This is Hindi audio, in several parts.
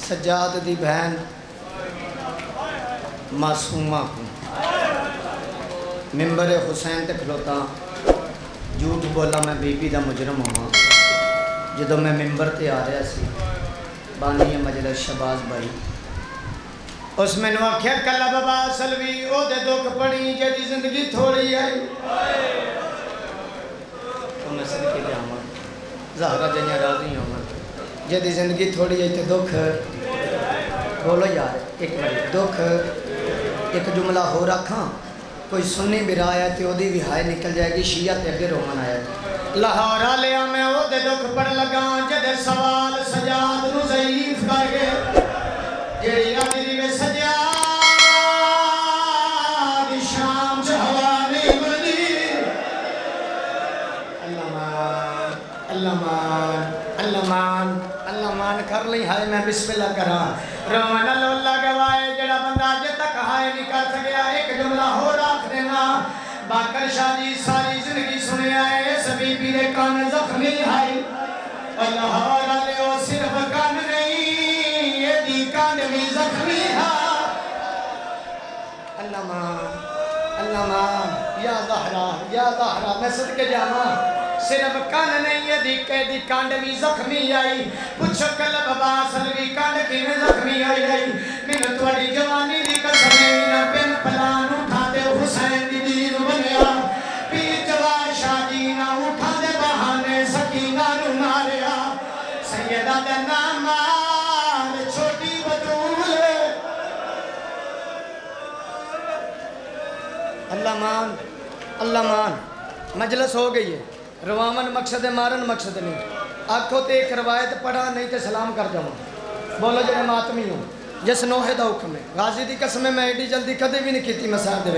सजाद दी बहन मासूमा को मिंबर हुसैन ते खलोता, झूठ बोला मैं बीबी का मुजरम होवा। जो मैं मिंबर ते आ रहा सी बानी मजलिस शबाज भाई। उस मैंने आख्या कला बाबा ओदे दुख पड़ी जेदी ज़िंदगी थोड़ी आई तो मैं सदके जावा। जहरा जइया राज़ी होवा। जेदी ज़िंदगी थोड़ी है तो दुख बोलो यार, एक मिनट। दुख एक जुमला हो रखा, कोई सुनी बिरा है तो वही भी हाय निकल जाएगी, शिया ते अगे रोमन आया लाहौर लिया मैं ओदे दुख पड़ लगा, जदे सजाद नु मान अल्लाह कर ली हाय मैं बिस्मिल्लाह करा रवाना लोला गवाए जड़ा बंदा अजे तक हाय नहीं कर सकया एक जुमला हो रख देना। बाकर शाह सारी ज़िंदगी सुनिया है सभी पीरे कान जख्मी है अल्लाह वाले ओ सिर्फ़ कान नहीं ये दी कान भी जख्मी है। अल्लाह मान या दहरा या दहरा मैं सदके जावा। सिर्फ़ कान नहीं ये दी के दी कांड भी जख्मी आई। पूछो कल बाबा भी कांड किवें जख्मी आई आई। मैंने तुम्हारी जवानी दी कसम ना पिन उठा दे हुसैन दी दीन बनया। जवान ना उठा दे बहाने छोटी बतूल। अल्लाह मान अल्लाह मान, मजलस हो गई है। रवामन मकसद है, मारन मकसद नहीं। आखो तो एक रवायत पढ़ा, नहीं तो सलाम कर जावा बोलो जो मातमी हो, जिस नोहे का हुक्म है। गाजी की कसम मैं एडी जल्दी कदे भी नहीं की मसाद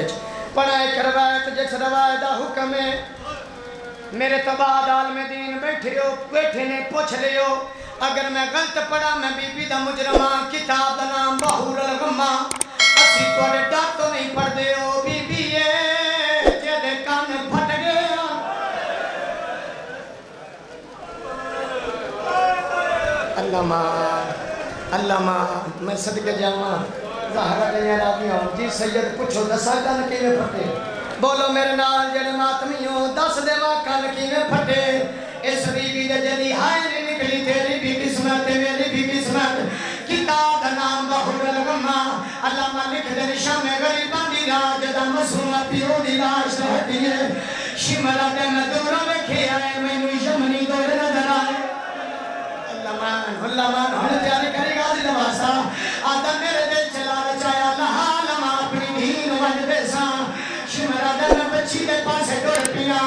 पढ़ा एक रवायत, जिस रवायत का हुक्म है, मेरे तबाह आल में दीन बैठे हो बैठे ने पूछ लियो। अगर मैं गलत पढ़ा, मैं बीबी का मुजरमा, किताब का नाम बहुर गम्मा असी थोड़े डर तो नहीं पढ़ते हो अल्लाह मान मैं सदके जावा ज़हरा गया राज़ी हो। जी सैयद, पूछो, दसा कन किवें फटे। बोलो, मेरे नाल जेड़े मातमी हो, दस देवा कन किवें फटे। इस बीबी दे जदी हाय नहीं निकली, तेरी भी किस्मत, मेरी भी किस्मत। किताब दा नाम बहुल गम्मा अल्लाह मालिक दे निशान गरीबां दी राज दा मसूमा, पियो दी लाश रहती है। शिमला दे मैं दूर रखे आए, मैनू यमनी दौर नज़र आए अल्लाह मान अल्लाह मान हुन तैयारी करेगा जी नवासा आदा मेरे दिल चला रचाया लहा लमा अपनी दीन वंज देसा शिमला दे बच्ची दे पासे टुर पिया।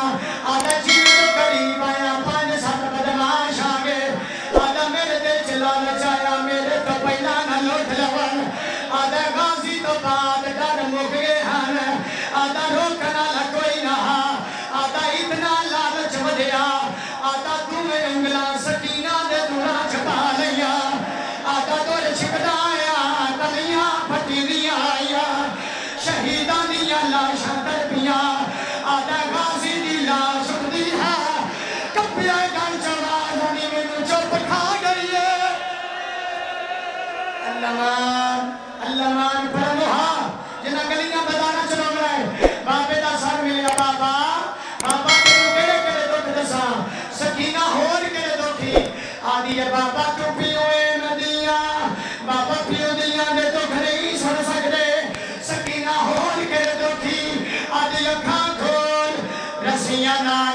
आदा जीव तो करीब आया पाँच सत बदमाश आ गए मेरे दिल चला रचाया, मेरे तो पहला न लुट लवन। आदा गाजी तो बाद रस्सियाँ नाल